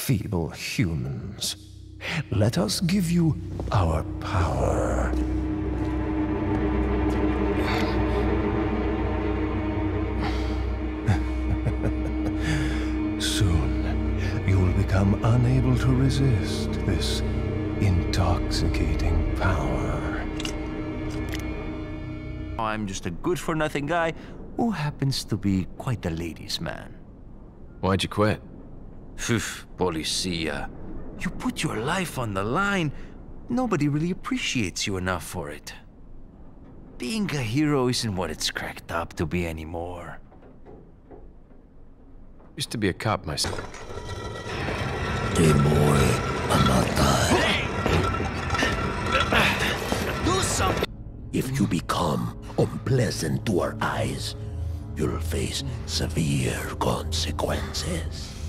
feeble humans. Let us give you our power. Soon, you will become unable to resist this intoxicating power. I'm just a good-for-nothing guy who happens to be quite a ladies' man. Why'd you quit? Phew, policia. You put your life on the line. Nobody really appreciates you enough for it. Being a hero isn't what it's cracked up to be anymore. Used to be a cop myself. If you become unpleasant to our eyes, you'll face severe consequences.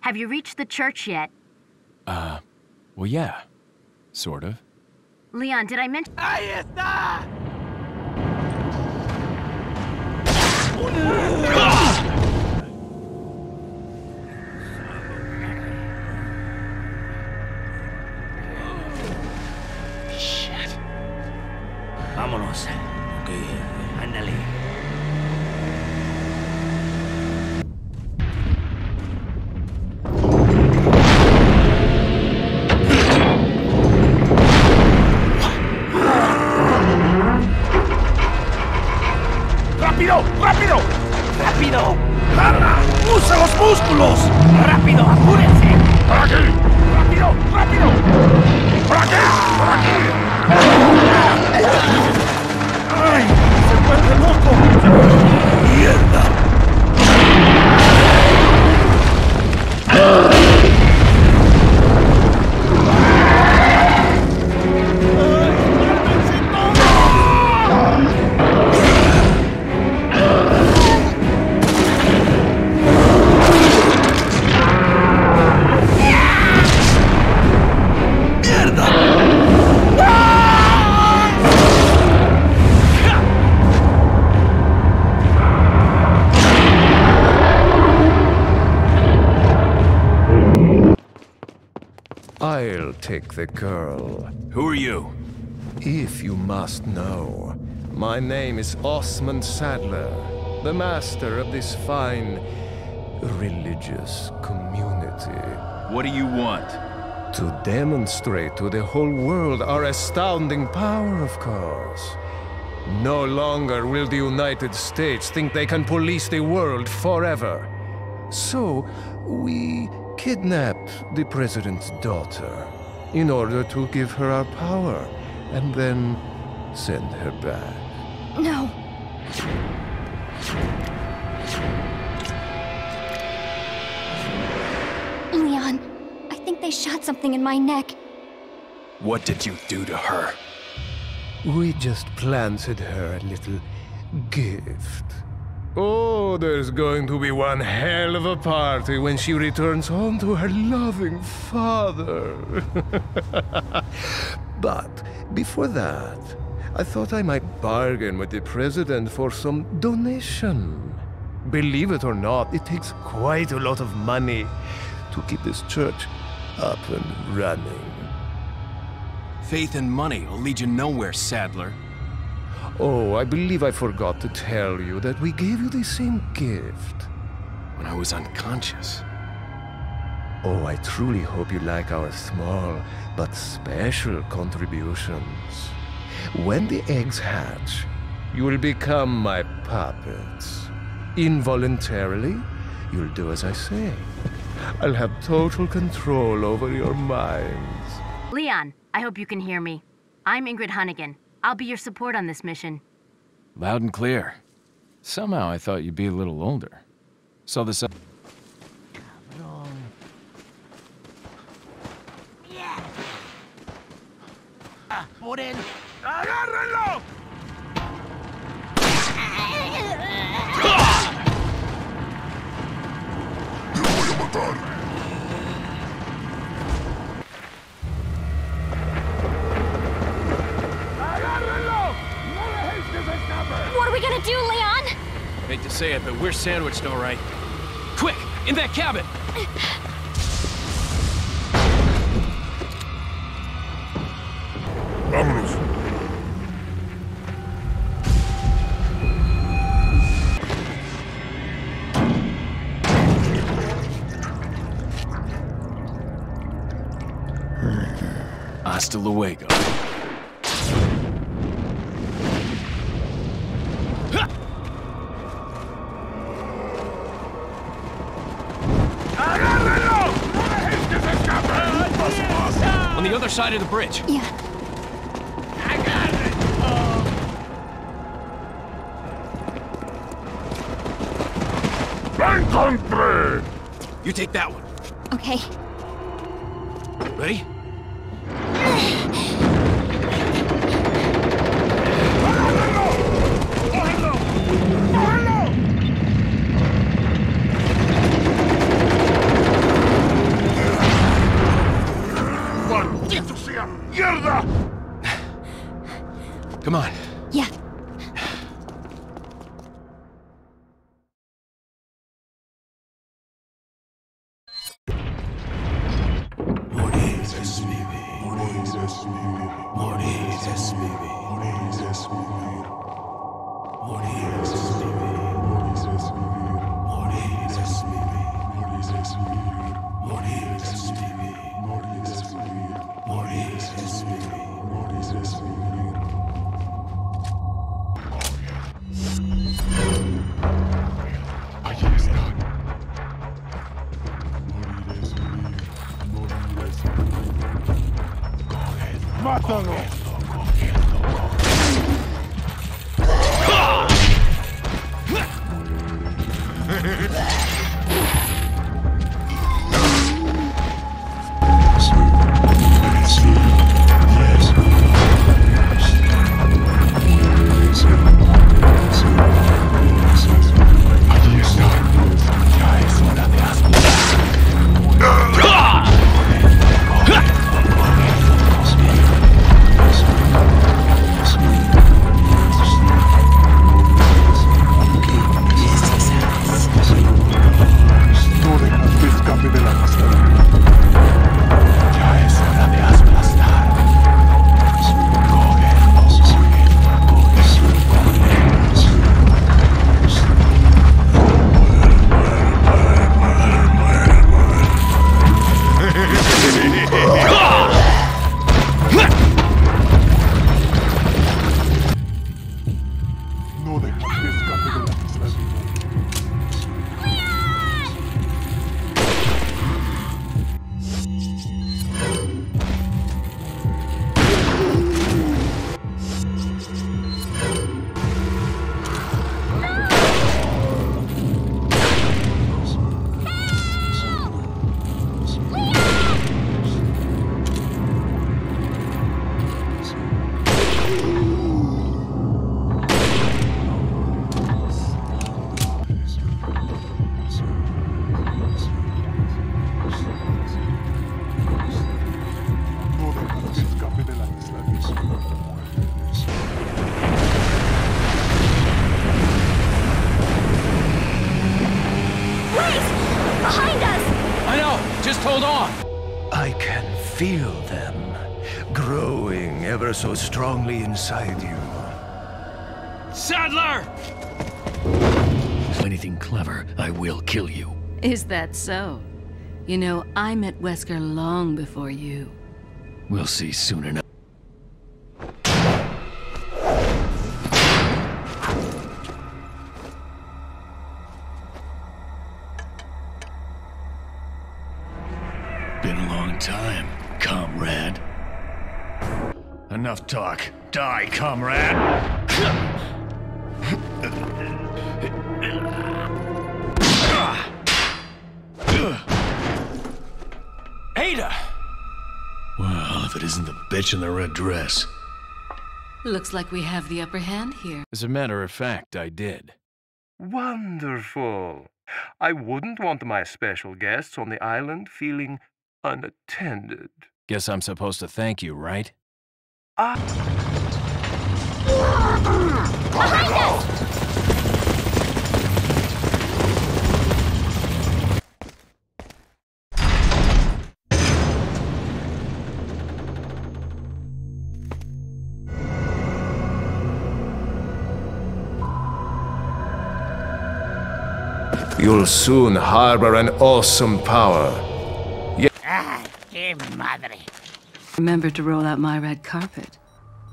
Have you reached the church yet? Uh, well, yeah. Sort of. Leon, did I mention? Vámonos. ¡Rápido! ¡Larga! ¡Usa los músculos! ¡Rápido! ¡Apúrense! ¡Por aquí! ¡Rápido! ¡Rápido! ¡Por aquí! ¡Por aquí! ¡Ay! ¡Se vuelve loco! I'll take the girl. Who are you? If you must know, my name is Osmund Saddler, the master of this fine religious community. What do you want? To demonstrate to the whole world our astounding power, of course. No longer will the United States think they can police the world forever. So, we kidnapped the president's daughter in order to give her our power and then send her back. No. Leon, I think they shot something in my neck. What did you do to her? We just planted her a little gift. Oh, there's going to be one hell of a party when she returns home to her loving father. but before that, I thought I might bargain with the president for some donation. Believe it or not, it takes quite a lot of money to keep this church up and running. Faith and money will lead you nowhere, Saddler. Oh, I believe I forgot to tell you that we gave you the same gift. When I was unconscious. Oh, I truly hope you like our small but special contributions. When the eggs hatch, you will become my puppets. Involuntarily, you'll do as I say. I'll have total control over your minds. Leon, I hope you can hear me. I'm Ingrid Hunnigan. I'll be your support on this mission. Loud and clear. Somehow I thought you'd be a little older. So this... Uh, ¡Agárrenlo! Say it, but we're sandwiched all right. Quick, in that cabin! Vámonos. Hasta luego. On the other side of the bridge. Yeah. ¡La encontré! Oh. You take that one. Okay. Ready? Allí Cógelo. ¡Mátalo! Feel them growing ever so strongly inside you. Saddler! If anything clever, I will kill you. Is that so? You know, I met Wesker long before you. We'll see soon enough. Enough talk. Die, comrade! Ada! Well, if it isn't the bitch in the red dress. Looks like we have the upper hand here. As a matter of fact, I did. Wonderful. I wouldn't want my special guests on the island feeling unattended. Guess I'm supposed to thank you, right? You'll soon harbor an awesome power. Ah, Remember to roll out my red carpet.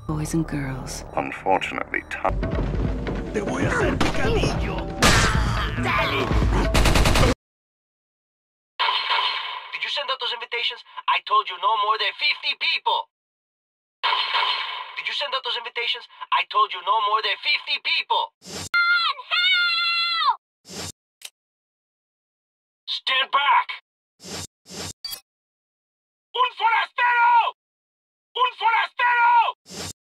Boys and girls. Unfortunately, time. Did you send out those invitations? I told you no more than 50 people. Did you send out those invitations? I told you no more than 50 people. Stand back! Un forastero! Un forastero!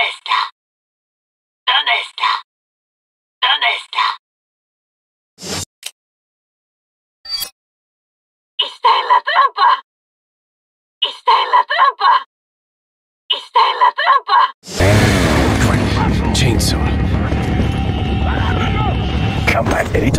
¿Dónde está? ¿Dónde está? ¿Dónde está? ¡Está en la trampa! ¡Está en la trampa! ¡Está en la trampa! Chainsaw. Anytime.